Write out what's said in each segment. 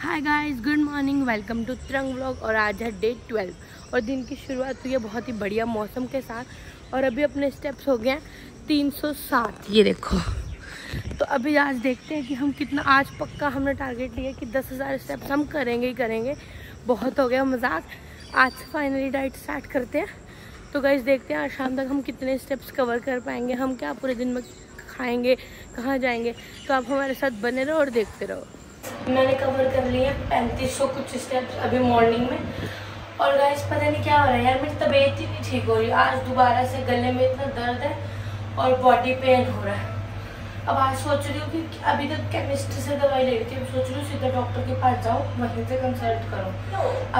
Hi guys good morning welcome to तिरंग vlog और आज है डे ट्वेल्व और दिन की शुरुआत हुई है बहुत ही बढ़िया मौसम के साथ और अभी अपने स्टेप्स हो गए हैं तीन सौ सात। ये देखो। तो अभी आज देखते हैं कि हम कितना, आज पक्का हमने टारगेट लिया कि दस हज़ार स्टेप्स हम करेंगे ही करेंगे। बहुत हो गया मज़ाक। आज से फाइनली डाइट स्टार्ट करते हैं। तो गाइज़ देखते हैं आज शाम तक हम कितने स्टेप्स कवर कर पाएँगे, हम क्या पूरे दिन में खाएँगे, कहाँ जाएँगे। तो आप हमारे साथ बने रहो और देखते रहो। मैंने कवर कर लिया पैंतीस सौ कुछ स्टेप्स अभी मॉर्निंग में। और गाइस पता नहीं क्या हो रहा है यार मेरी तबीयत ही नहीं ठीक हो रही। आज दोबारा से गले में इतना दर्द है और बॉडी पेन हो रहा है। अब आज सोच रही हूँ कि अभी तक केमिस्ट से दवाई ले रही थी अब सोच रही हूँ सीधा डॉक्टर के पास जाओ वहीं से कंसल्ट करो।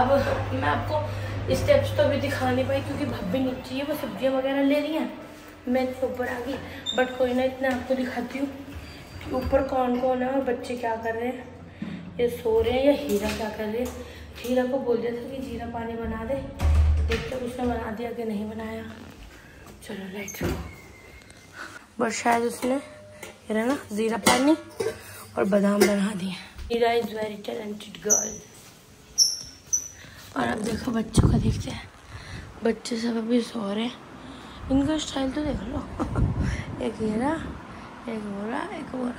अब मैं आपको स्टेप्स तो अभी दिखा नहीं पाई क्योंकि भाभी नीचे है वो सब्ज़ियाँ वगैरह ले रही हैं। मैं ऊपर आ गई बट कोई ना इतना आपको दिखाती हूँ कि ऊपर कौन कौन है और बच्चे क्या कर रहे हैं। ये सो रहे हैं या हीरा क्या कर रहे हैं? हीरा को बोल दिया था कि जीरा पानी बना दे। देखते उसने बना दिया कि नहीं बनाया। चलो लाइट बट शायद उसने हीरा ना, जीरा पानी और बादाम बना दिए। Heera is very talented girl और अब देखो बच्चों का देखते हैं। बच्चे सब अभी सो रहे हैं। इनका स्टाइल तो देख लो। एक हीरा एक बोरा एक बोरा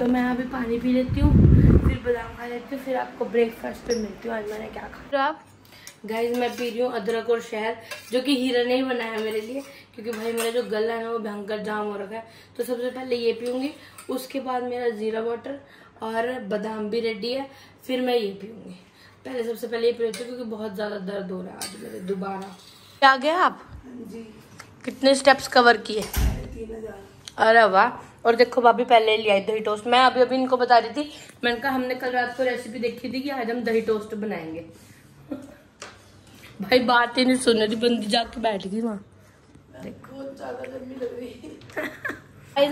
तो मैं अभी पानी पी लेती हूँ फिर बादाम खा लेती हूँ फिर आपको ब्रेकफास्ट पे मिलती हूँ। आज मैंने क्या खा तो आप गाइस मैं पी रही हूँ अदरक और शहद जो कि हीरा ने ही बनाया मेरे लिए क्योंकि भाई मेरा जो गला है ना वो भयंकर जाम हो रखा है। तो सबसे पहले ये पीऊँगी उसके बाद मेरा ज़ीरा वाटर और बादाम भी रेडी है फिर मैं ये पीऊँगी। पहले सबसे पहले ये पी लेती हूँ क्योंकि बहुत ज़्यादा दर्द हो रहा है आज मेरे दोबारा। क्या गया आप? जी। कितने स्टेप्स कवर किए? अरे वाह और देखो भाभी पहले ले आई दही टोस्ट मैं अभी अभी इनको बता रही थी। मैंने कहा हमने कल रात को रेसिपी देखी थी कि आज हम दही टोस्ट बनाएँगे। भाई बात ही नहीं सुन रही। बंदी जाके बैठ गई वहाँ। देखो।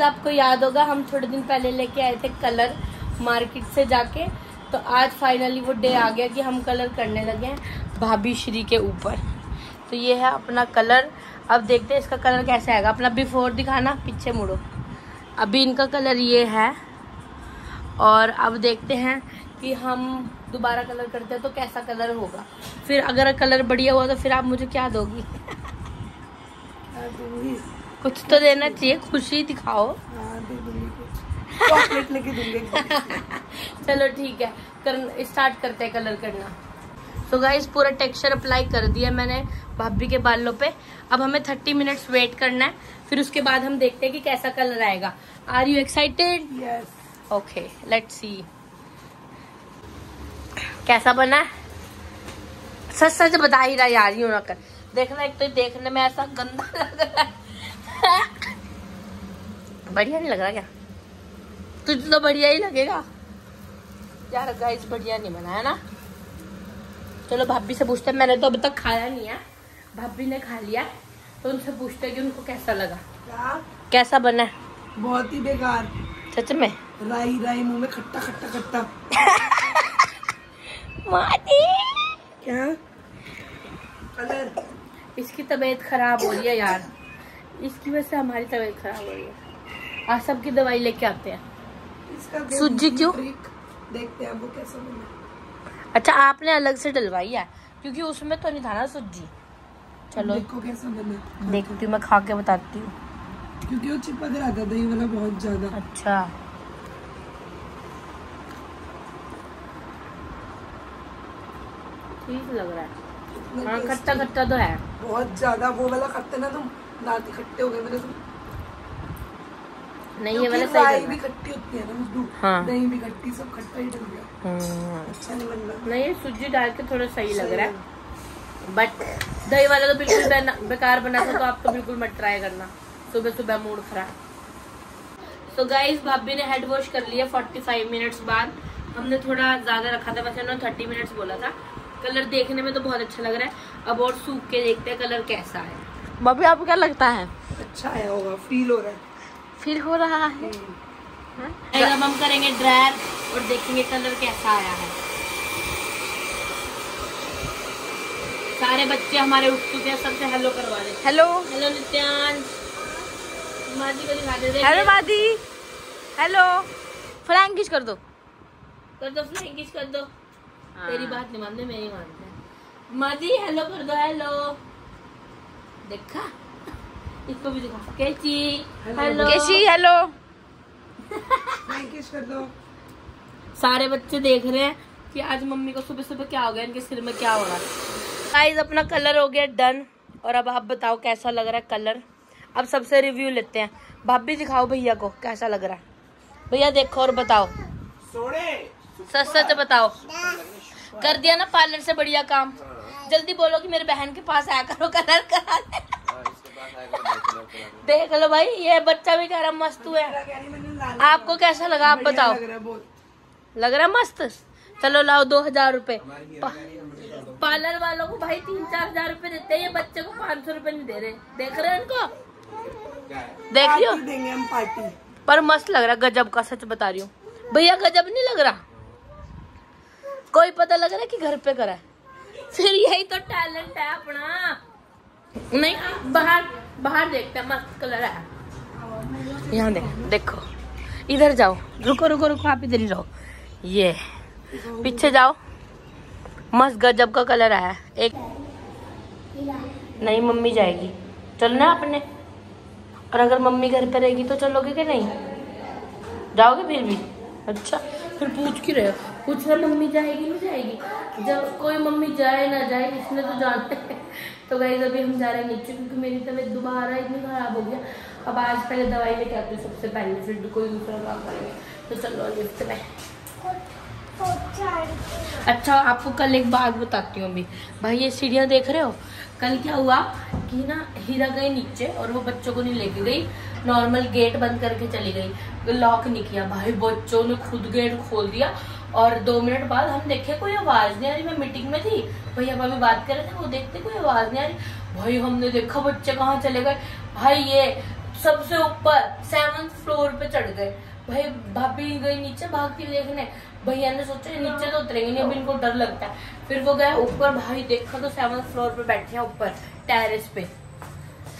आपको याद होगा हम थोड़े दिन पहले लेके आए थे कलर मार्केट से जाके। तो आज फाइनली वो डे आ गया कि हम कलर करने लगे हैं भाभी श्री के ऊपर। तो ये है अपना कलर। अब देखते हैं इसका कलर कैसे आएगा। अपना बिफोर दिखाना पीछे मुड़ो। अभी इनका कलर ये है। और अब देखते हैं कि हम दोबारा कलर करते हैं तो कैसा कलर होगा। फिर अगर कलर बढ़िया हुआ तो फिर आप मुझे क्या दोगी? कुछ तो देना चाहिए खुशी दिखाओ। दूँगी चलो ठीक है कर स्टार्ट करते हैं कलर करना। तो गाइस पूरा टेक्सचर अप्लाई कर दिया मैंने भाभी के बालों पे। अब हमें थर्टी मिनट्स वेट करना है फिर उसके बाद हम देखते हैं कि कैसा कलर आएगा। Are you excited okay let's see कैसा बना सच सच बता ही रहा यार यूँ ना कर। देखना एक तो देखने में ऐसा गंदा लग रहा है। बढ़िया नहीं लग रहा क्या? तुझे तो बढ़िया ही लगेगा। यार गाइस बढ़िया नहीं बना है ना? चलो भाभी से पूछते मैंने तो अभी तक खाया नहीं है। भाभी ने खा लिया। तो उनसे पूछते कि उनको कैसा लगा? क्या कैसा बना है? बहुत ही बेकार। सच में? राई राई मुँह में खट्टा खट्टा खट्टा। क्या? कलर। इसकी तबीयत खराब हो रही है यार। इसकी वजह से हमारी तबीयत खराब हो रही है। आज सबकी दवाई लेके आते हैं। सूजी क्यों? देखते हैं वो कैसा बना अच्छा आपने अलग से डलवाई है क्योंकि उसमें तो नहीं था ना सूजी चलो। देखो कैसा बना देखती हूँ मैं खा के बताती हूँ। क्योंकि वो चिपक रहा था दही वाला बहुत ज़्यादा। अच्छा। ठीक लग रहा है। हाँ खट्टा खट्टा तो है। बहुत ज़्यादा वो वाला खट्टे ना तुम दांत खट्टे हो गए मेरे तुम नहीं ये वाला सही भी खट्टी होती है ना मजदूर हाँ। दही भी खट्टी सब खट्टा ही डल गया। हम्म। अच्छा नहीं बन रहा। नहीं ये सूजी डाल के थोड़ा सही लग रहा है। बट दही वाला तो बिल्कुल बेकार बना था तो आप तो बिल्कुल मत ट्राई करना। सुबह सुबह मूड खराब। तो गाइस भाभी ने हेड वॉश कर लिया 45 मिनट्स बाद। हमने थोड़ा ज़्यादा रखा था वैसे उन्होंने 30 मिनट्स बोला था। कलर देखने में तो बहुत अच्छा लग रहा है। अब और सूख के देखते हैं कलर कैसा है। भाभी आपको क्या लगता है? अच्छा आया होगा फील हो रहा है। फील हो रहा है? हाँ? अब हम करेंगे ड्रायर और देखेंगे कलर कैसा आया है। सारे बच्चे हमारे उठ चुके हैं सबसे हेलो करवा दे हेलो हेलो नित्यान मादी को दिखा दे हेलो मादी हेलो फ्रैंकिश कर दो। कर दो फ्लाइंग किस कर दो। तेरी बात नहीं मानते मेरी मानते। हैं मादी हेलो कर दो हेलो देखा? इसको भी दिखा कैची हेलो कैसी हेलो कर दो सारे बच्चे देख रहे हैं कि आज मम्मी को सुबह सुबह क्या हो गया इनके सिर में क्या हो रहा है। गाइस अपना कलर हो गया डन और अब आप बताओ कैसा लग रहा है कलर अब सबसे रिव्यू लेते हैं। भाभी दिखाओ भैया को कैसा लग रहा है। भैया देखो और बताओ। सच सच बताओ। कर दिया ना पार्लर से बढ़िया काम। जल्दी बोलो कि मेरे बहन के पास आया करो कलर करा दे देख लो भाई ये बच्चा भी कह रहा मस्त हुआ है। आपको कैसा लगा आप बताओ। लग रहा बहुत। लग रहा मस्त? चलो लाओ दो हज़ार रूपए। पा- पार्लर वालों को भाई तीन चार हज़ार रूपए देते हैं ये बच्चे को पाँच सौ रूपए नहीं दे रहे। देख रहे हैं इनको देख लियो। पार्टी देंगे हम पार्टी। पर मस्त लग रहा है गजब का सच बता रही हूँ। भैया गजब नहीं लग रहा? कोई पता लग रहा है कि घर पे करा है? फिर यही तो टैलेंट है अपना। नहीं, बाहर बाहर देखते हैं, मस्त कलर है। यहाँ देख, देखो। इधर जाओ। रुको रुको रुको, आप इधर ही रहो। ये, पीछे जाओ। मस्त गजब का कलर आया। एक, नहीं, मम्मी जाएगी। चलना अपने। और अगर मम्मी घर पे रहेगी तो चलोगे कि नहीं? जाओगे फिर भी? अच्छा। फिर पूछ क्यों रहे। पूछ रहे मम्मी जाएगी, नहीं जाएगी? जब कोई मम्मी जाए, ना जाए इसने तो जानते तो गई अभी हम जा रहे हैं नीचे क्योंकि मेरी तबीयत दोबारा इतनी खराब हो गया अब आज पहले दवाई लेके आती हूँ सबसे पहले, फिर कोई दूसरा काम करेंगे। तो चलो लिफ्ट में अच्छा आपको कल एक बात बताती हूँ अभी। भाई, ये सीढ़ियाँ देख रहे हो? कल क्या हुआ कि ना, हीरा गई नीचे और वो बच्चों को नहीं लेके गई। नॉर्मल गेट बंद करके चली गई। लॉक नहीं किया। भाई, बच्चों ने खुद गेट खोल दिया और दो मिनट बाद हम देखे कोई आवाज़ नहीं आ रही, मैं मीटिंग में थी भैया भाभी बात कर रहे थे, वो देखते कोई आवाज़ नहीं आ रही। भाई हमने देखा बच्चे कहाँ चले गए। भाई ये सबसे ऊपर सेवन फ्लोर पे चढ़ गए। भाई भाभी गई नीचे भाग के देखने। भैया ने सोचा नीचे तो उतरेंगे नहीं अभी इनको डर लगता है। फिर वो गए ऊपर, भाई देखा तो सेवन फ्लोर पे बैठे हैं ऊपर टेरेस पे।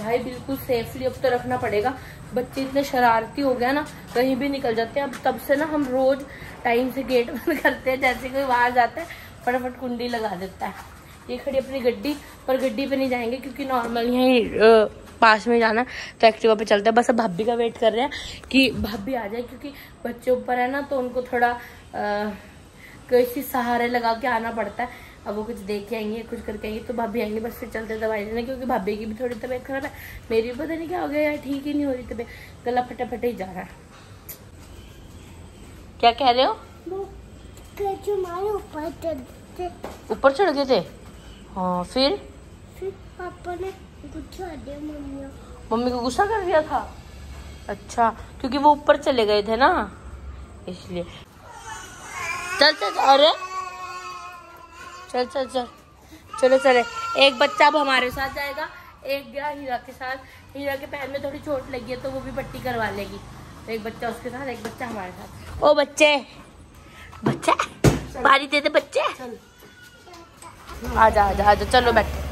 भाई, बिल्कुल सेफली अब तो रखना पड़ेगा। बच्चे इतने शरारती हो गया ना, कहीं भी निकल जाते हैं। अब तब से ना हम रोज टाइम से गेट बंद करते हैं, जैसे कोई बाहर जाता है, फटाफट कुंडी लगा देता है। ये खड़ी अपनी गड्डी, पर गड्डी पे नहीं जाएँगे, क्योंकि नॉर्मल यहीं पास में जाना तो एक्टिवा पे चलते हैं। बस अब भाभी का वेट कर रहे हैं कि भाभी आ जाए, क्योंकि बच्चे ऊपर है ना तो उनको थोड़ा किसी सहारे लगा के आना पड़ता है। अब वो कुछ देख के आएँगे कुछ करके आएँगे तो भाभी आएँगे बस फिर चलते दवाई लेने क्योंकि भाभी की भी थोड़ी तबीयत खराब है। मेरी भी पता नहीं क्या हो गया यार ठीक ही नहीं हो रही तबीयत। गला फटा फटा ही जा रहा है। क्या कह रहे हो? ऊपर चढ़ गए थे? हाँ फिर? फिर पापा ने गुस्सा दिया मम्मी। मम्मी को गुस्सा कर दिया था? अच्छा क्योंकि वो ऊपर चले गए थे ना इसलिए। चल चल, अरे! चल चल चल। चलो, चले। एक बच्चा अब हमारे साथ जाएगा। एक गया हीरा के साथ। हीरा के पैर में थोड़ी चोट लगी है तो वो भी पट्टी करवा लेगी। तो एक बच्चा उसके साथ, एक बच्चा हमारे साथ। ओ, बच्चे। बच्चा पारी दे दे बच्चे। आजा आजा आजा। चलो बैठे।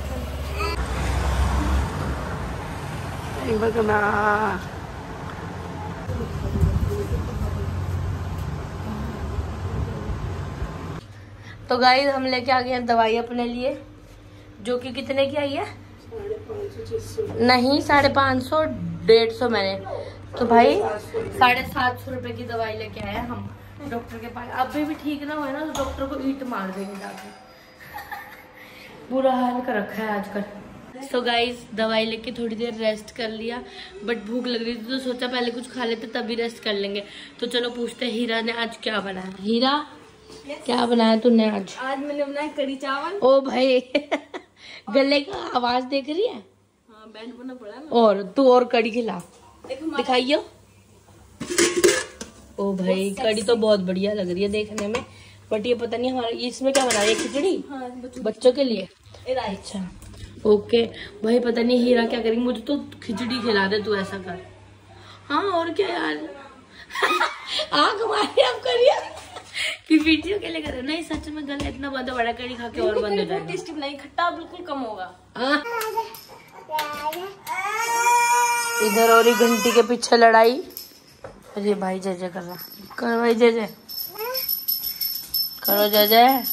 बगना तो गाइस हम लेके आ गए हैं दवाई अपने लिए। जो कि कितने की आई है? नहीं, साढ़े पाँच सौ, डेढ़ सौ मैंने। तो भाई, साढ़े सात सौ रुपये की दवाई लेके आए हम डॉक्टर के पास। अभी भी ठीक ना हुआ ना तो डॉक्टर को ईट मार देंगे जाके। बुरा हाल कर रखा है आजकल। सो गाइस दवाई लेके थोड़ी देर रेस्ट कर लिया बट भूख लग रही थी तो सोचा पहले कुछ खा लेते, तभी रेस्ट कर लेंगे। तो चलो पूछते हैं, हीरा ने आज क्या बनाया? हीरा क्या बनाया तूने आज? आज मैंने बनाया कड़ी चावल। ओ भाई गले का आवाज़ देख रही है? हाँ बैंड बना पड़ा है और तू और कड़ी खिला। दिखाइयो। ओ भाई कड़ी तो बहुत बढ़िया लग रही है देखने में। बट ये पता नहीं हमारा इसमें क्या बना रही है? खिचड़ी? हाँ बच्चों बच्चों के लिए? अच्छा। ओके भाई पता नहीं हीरा क्या करेंगे। मुझे तो खिचड़ी खिला दे तू ऐसा कर। हाँ और क्या यार? आग हमारी आप करिए कि वीडियो के लिए कर नहीं सच में गला इतना बंद बड़ा कड़ी खा के और बंद हो जाएगा। टेस्टी बनाई खट्टा बिल्कुल कम होगा। हाँ? इधर और ही घंटी के पीछे लड़ाई। अरे भाई जय जय कर। रहा कर भाई जय जय। करो जय जय।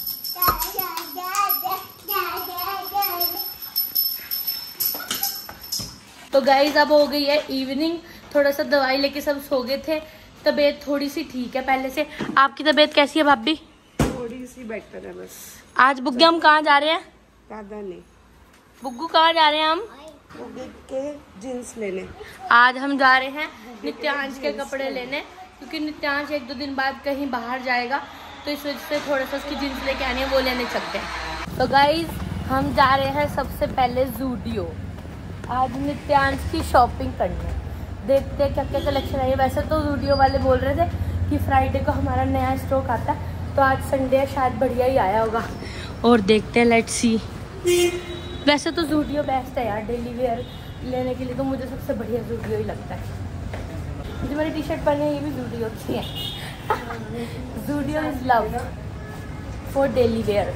तो गाइज़ अब हो गई है इवनिंग थोड़ा सा दवाई लेके सब सो गए थे। तबीयत थोड़ी सी ठीक है पहले से। आपकी तबीयत कैसी है भाभी? थोड़ी सी बेटर है बस। आज बुग्गे हम कहाँ जा रहे हैं? ज़्यादा नहीं बुग्गू कहाँ जा रहे हैं हम? के जींस लेने। आज हम जा रहे हैं नित्यांश के कपड़े लेने क्योंकि नित्यांश एक दो दिन बाद कहीं बाहर जाएगा तो इस वजह से थोड़ा सा उसकी जींस लेके आनी वो लेने चलते हैं। तो गाइज़ हम जा रहे हैं सबसे पहले जूडियो। आज नित्यांश की शॉपिंग करने देखते हैं क्या क्या कलेक्शन आई है। वैसे तो जूडियो वाले बोल रहे थे कि फ्राइडे को हमारा नया स्टॉक आता है तो आज संडे शायद बढ़िया ही आया होगा। और देखते हैं लेट्स सी वैसे तो जूडियो बेस्ट है यार डेली वेयर लेने के लिए तो मुझे सबसे बढ़िया जूडियो ही लगता है। जो मेरी टी शर्ट पहने ये भी जूडियो की है। Zudio is love for daily wear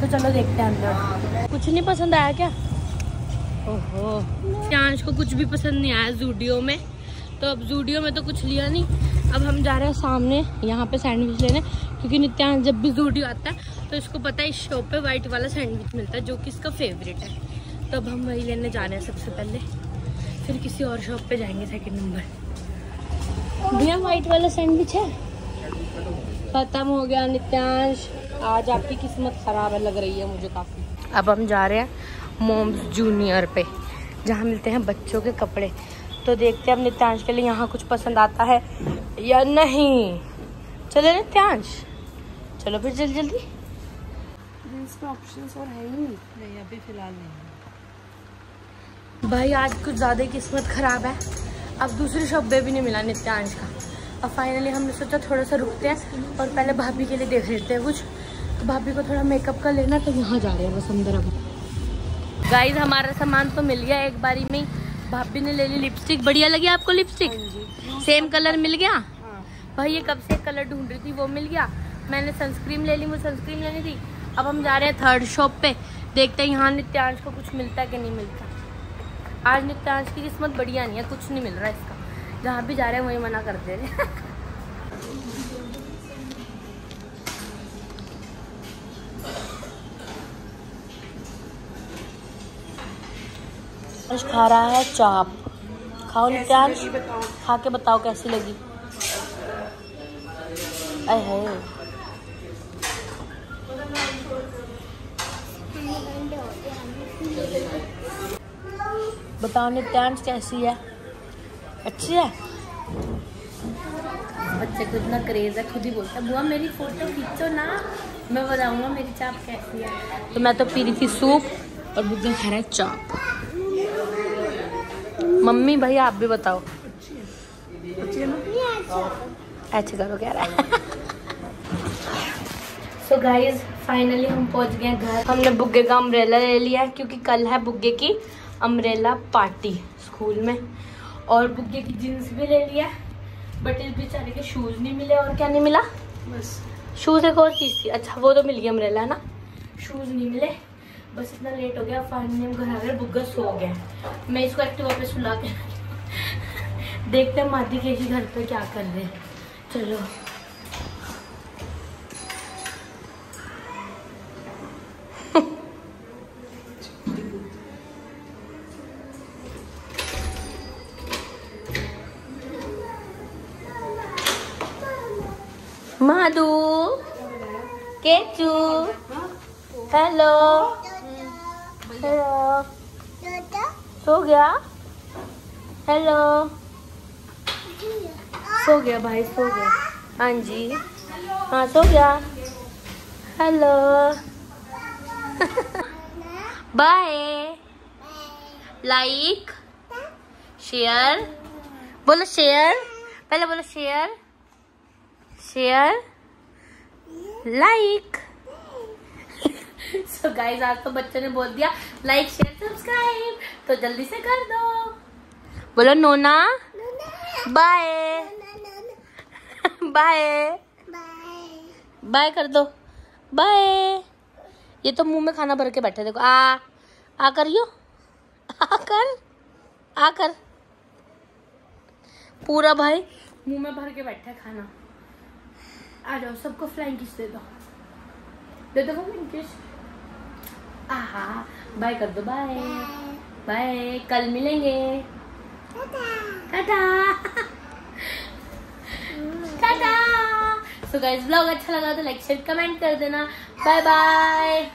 तो चलो देखते हैं अंदर। कुछ नहीं पसंद आया क्या? ओहो। चांस को कुछ भी पसंद नहीं आया जूडियो में। तो अब जूडियो में तो कुछ लिया नहीं। अब हम जा रहे हैं सामने, यहाँ पे सैंडविच लेने। क्योंकि नित्यांश जब भी जूडियो आता है तो इसको पता है इस शॉप पे वाइट वाला सैंडविच मिलता है, जो कि इसका फेवरेट है। तो अब हम वही लेने जा रहे हैं सबसे पहले। फिर किसी और शॉप पे जाएँगे सेकंड नंबर भैया वाइट वाला सैंडविच है? खत्म हो गया नित्यांश। आज आपकी किस्मत खराब है लग रही है मुझे काफ़ी। अब हम जा रहे हैं मोम्स जूनियर पे जहाँ मिलते हैं बच्चों के कपड़े। तो देखते हैं अब नित्यांश के लिए यहाँ कुछ पसंद आता है या नहीं। चले नित्यांश चलो फिर जल्दी जल्दी। ऑप्शंस और है ही नहीं। नहीं अभी फ़िलहाल नहीं भाई आज कुछ ज़्यादा ही किस्मत ख़राब है। अब दूसरी शॉप पे भी नहीं मिला नित्यांश का। अब फाइनली हमने सोचा थोड़ा सा रुकते हैं और पहले भाभी के लिए देख लेते हैं कुछ। तो भाभी को थोड़ा मेकअप का लेना तो यहाँ जा रहे हैं बस अंदर अब। गाइज़ हमारा सामान तो मिल गया एक बारी में। ही भाभी ने ले ली लिपस्टिक बढ़िया लगी आपको लिपस्टिक सेम कलर मिल गया? भाई ये कब से कलर ढूंढ रही थी वो मिल गया? मैंने सनस्क्रीन ले ली मुझे सनस्क्रीन लेनी थी। अब हम जा रहे हैं थर्ड शॉप पे। देखते हैं यहाँ नित्यांश को कुछ मिलता है कि नहीं मिलता। आज नित्यांश की किस्मत बढ़िया नहीं है कुछ नहीं मिल रहा इसका। जहाँ भी जा रहे हैं वही मना कर दे रहे नित्यांश खा रहा है चाप। खाओ नित्यांश खा के बताओ कैसी लगी। है। बताओ नित्यांश कैसी है? अच्छी है? बच्चे को इतना क्रेज है खुद ही बोलता है बुआ मेरी फ़ोटो खींचो ना मैं बताऊँगा मेरी चाप कैसी है। तो मैं तो पी रही थी सूप और बुद्धा खा रहा है चाप। मम्मी भाई आप भी बताओ। अच्छी करो कह रहा है। सो गाइज़ फाइनली हम पहुँच गए घर। हमने बुग्गे का अम्ब्रेला ले लिया है क्योंकि कल है बुग्गे की अम्ब्रेला पार्टी स्कूल में। और बुग्गे की जीन्स भी ले लिया बट इस बेचारे के शूज़ नहीं मिले और क्या नहीं मिला? बस। शूज़ एक और चीज़ थी। अच्छा वो तो मिल गया अम्ब्रेला है ना? शूज़ नहीं मिले। बस इतना लेट हो गया फाइनली हम घर आ गए बुग्गा सो गए मैं इसको एक्टिव पे सुला के देखते हैं मादी केजी घर पे क्या कर रहे हैं। चलो। माधु केचू हेलो। हेलो सो गया? हेलो सो गया भाई सो गया। हाँ जी। हाँ सो गया। हेलो बाय लाइक शेयर बोलो शेयर पहले बोलो share share like so guys आज तो बच्चों ने बोल दिया लाइक शेयर सब्सक्राइब तो जल्दी से कर दो। बोलो नोना। बाय बाय बाय कर दो। बाय ये तो मुँह में खाना भर के बैठे देखो। आ आ करियो आ कर आ कर। पूरा भाई। मुँह में भर के बैठा है खाना। आ जाओ सबको फ्लाइंग किस दे दो। दे दो फ्लाइंग किस बाय कर दो बाय बाय कल मिलेंगे. Tata Tata so guys blog अच्छा लगा तो लाइक शेयर कमेंट कर देना. Bye bye